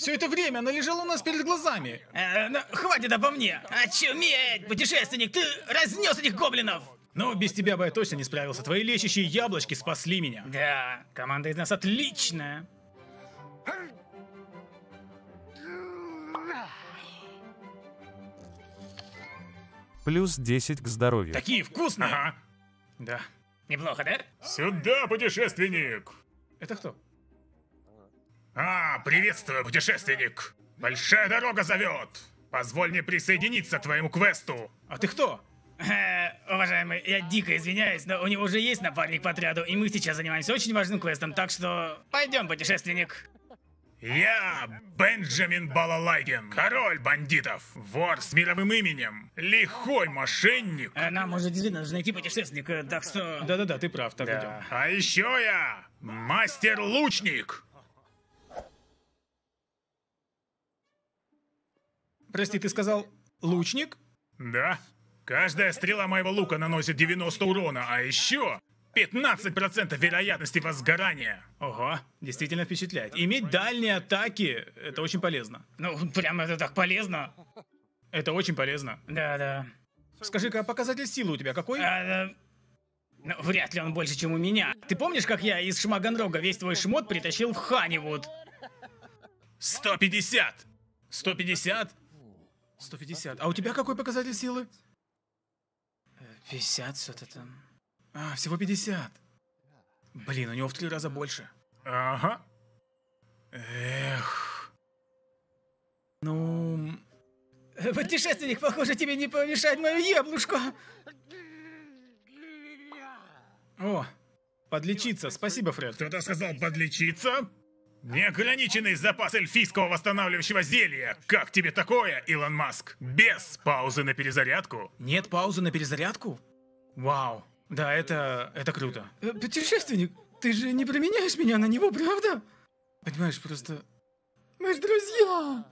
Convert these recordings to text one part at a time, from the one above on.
Все это время она лежала у нас перед глазами. Э, ну, хватит обо мне! Очуметь, путешественник, ты разнес этих гоблинов! Но без тебя бы я точно не справился. Твои лечащие яблочки спасли меня. Да, команда из нас отличная. Плюс 10 к здоровью. Такие вкусные. Ага. Да. Неплохо, да? Сюда, путешественник! Это кто? А, приветствую, путешественник! Большая дорога зовет! Позволь мне присоединиться к твоему квесту! А ты кто? Э, уважаемый, я дико извиняюсь, но у него уже есть напарник по отряду, и мы сейчас занимаемся очень важным квестом, так что пойдем, путешественник. Я Бенджамин Балалайген, король бандитов, вор с мировым именем, лихой мошенник. Э, Нам уже действительно нужно найти путешественника, так что... Да-да-да, ты прав, так Да. идем. А еще я мастер-лучник. Прости, ты сказал лучник? Да, каждая стрела моего лука наносит 90 урона, а еще 15% вероятности возгорания. Ого, действительно впечатляет. Иметь дальние атаки — это очень полезно. Ну, прям это так полезно. Это очень полезно. Да-да. Скажи-ка, а показатель силы у тебя какой? А, да. Ну, вряд ли он больше, чем у меня. Ты помнишь, как я из Шмаганрога весь твой шмот притащил в Ханивуд? 150. 150? 150. А у тебя какой показатель силы? 50 что-то там. А, всего 50. Блин, у него в три раза больше. Ага. Эх. Ну... Э, Путешественник, похоже, тебе не помешает мою яблушку. О, подлечиться. Спасибо, Фред. Кто-то сказал подлечиться? Неограниченный запас эльфийского восстанавливающего зелья. Как тебе такое, Илон Маск? Без паузы на перезарядку? Нет паузы на перезарядку? Вау. Да, это... это круто. Э, Путешественник, ты же не променяешь меня на него, правда? Понимаешь, просто... Мы же друзья.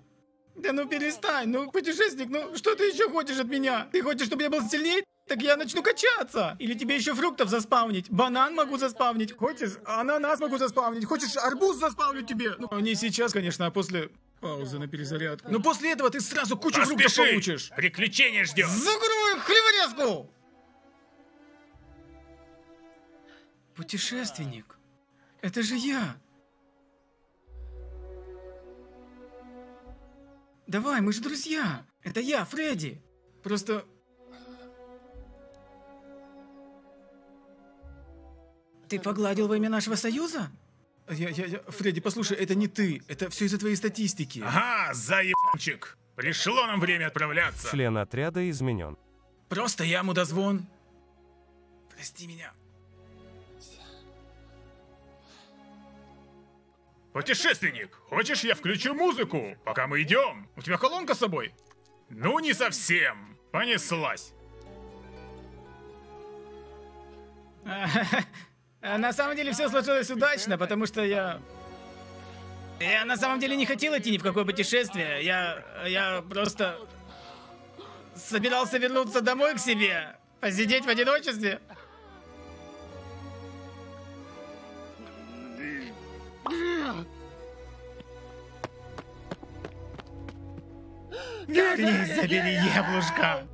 Да ну перестань, ну путешественник, ну что ты еще хочешь от меня? Ты хочешь, чтобы я был сильнее? Так я начну качаться. Или тебе еще фруктов заспавнить? Банан могу заспавнить. Хочешь, ананас могу заспавнить. Хочешь, арбуз заспавнить тебе? Ну, не сейчас, конечно, а после... Паузы на перезарядку. Но после этого ты сразу кучу фруктов Поспеши! получишь. Приключение ждет! Закрой хлеворезку! Путешественник, это же я. Давай, мы же друзья. Это я, Фредди. Просто... Ты погладил во имя нашего союза? Я, я, я... Фредди, послушай, это не ты. Это все из-за твоей статистики. Ага, заебанчик! Пришло нам время отправляться. Член отряда изменен. Просто я мудозвон. Прости меня. Путешественник, хочешь я включу музыку, пока мы идем? У тебя колонка с собой? Ну не совсем. Понеслась. А На самом деле все сложилось удачно, потому что я... Я на самом деле не хотел идти ни в какое путешествие. Я... я просто... Собирался вернуться домой к себе, посидеть в одиночестве. Гори, забери яблушко.